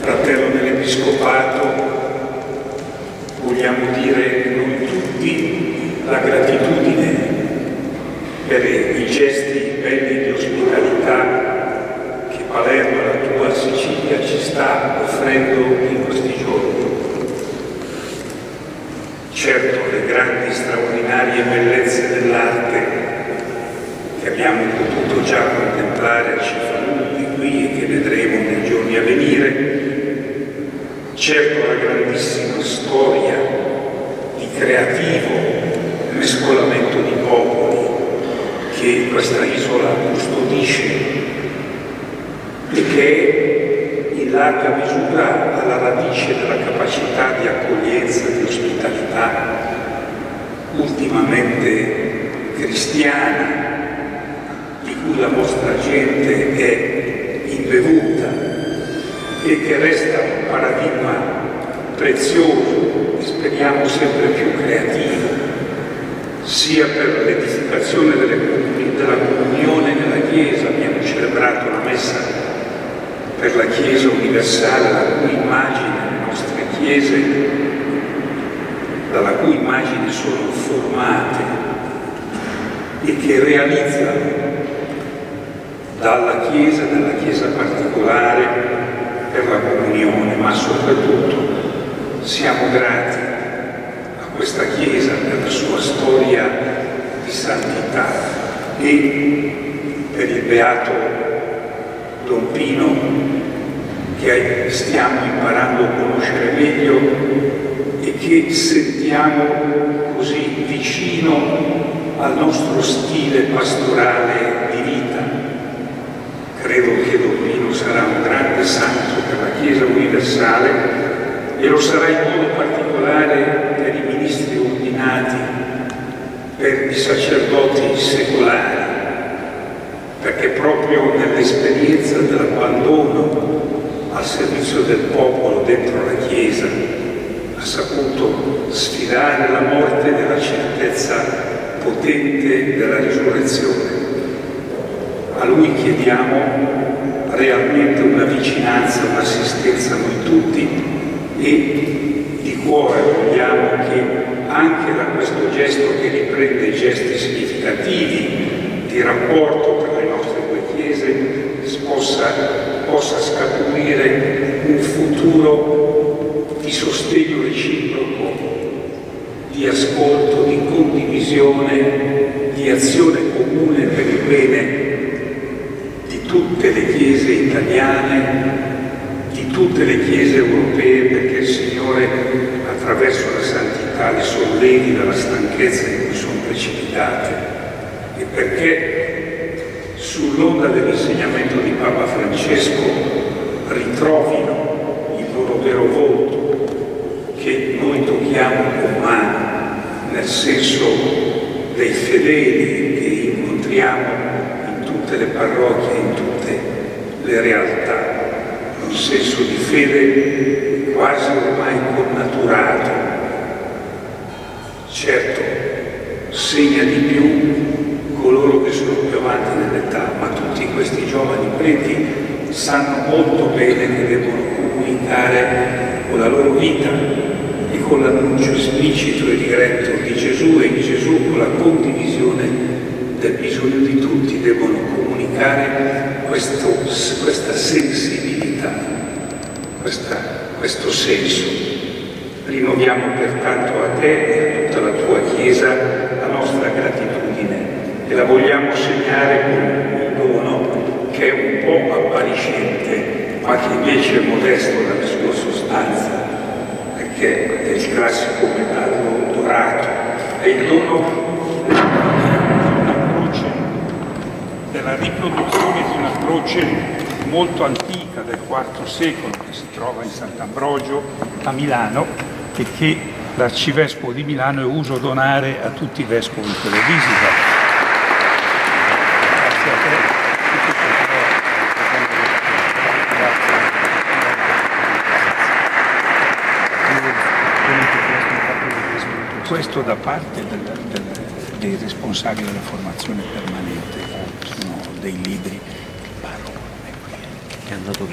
Fratello nell'Episcopato, vogliamo dire noi tutti la gratitudine per i gesti belli di ospitalità che Palermo la tua Sicilia ci sta offrendo in questi giorni. Certo, le grandi straordinarie bellezze dell'arte che abbiamo potuto già contemplare certo la grandissima storia di creativo mescolamento di popoli che questa isola custodisce e che in larga misura alla radice della capacità di accoglienza, di ospitalità, ultimamente cristiana, di cui la vostra gente è imbevuta e che resta un paradigma prezioso e speriamo sempre più creativo, sia per l'edificazione della comunione nella Chiesa, abbiamo celebrato la messa per la Chiesa universale, la cui immagine le nostre Chiese, dalla cui immagine sono formate e che realizzano dalla Chiesa, dalla Chiesa particolare per la comunione, ma soprattutto siamo grati a questa Chiesa per la sua storia di santità e per il beato Don Pino che stiamo imparando a conoscere meglio e che sentiamo così vicino al nostro stile pastorale di vita. Credo che Don Pino sarà un grande santo per la Chiesa universale e lo sarà in modo particolare per i ministri ordinati, per i sacerdoti secolari, perché proprio nell'esperienza dell'abbandono al servizio del popolo dentro la Chiesa ha saputo sfidare la morte nella certezza potente della risurrezione. A Lui chiediamo realmente una vicinanza, un'assistenza noi tutti e di cuore vogliamo che anche da questo gesto che riprende gesti significativi di rapporto tra le nostre due chiese possa, possa scaturire un futuro di sostegno reciproco, di ascolto, di condivisione, di azione comune per il bene tutte le chiese italiane, di tutte le chiese europee, perché il Signore attraverso la santità li sollevi dalla stanchezza in cui sono precipitate e perché sull'onda dell'insegnamento di Papa Francesco ritrovino il loro vero volto che noi tocchiamo con mano nel senso dei fedeli che incontriamo le parrocchie, in tutte le realtà, un senso di fede quasi ormai connaturato. Certo, segna di più coloro che sono più avanti nell'età, ma tutti questi giovani preti sanno molto bene che devono comunicare con la loro vita e con l'annuncio esplicito e diretto di Gesù e in Gesù con la condivisione del bisogno di tutti devono comunicare questo, questa sensibilità, questa, questo senso. Rinnoviamo pertanto a te e a tutta la tua Chiesa la nostra gratitudine e la vogliamo segnare con un dono che è un po' appariscente, ma che invece è modesto nella sua sostanza, perché è il classico metallo dorato, è il dono della croce, della riproduzione di una croce molto antica del IV secolo che si trova in Sant'Ambrogio a Milano e che l'arcivescovo di Milano è uso donare a tutti i vescovi che lo visitano. Questo da parte del, del, dei responsabili della formazione permanente, sono dei libri, il parroco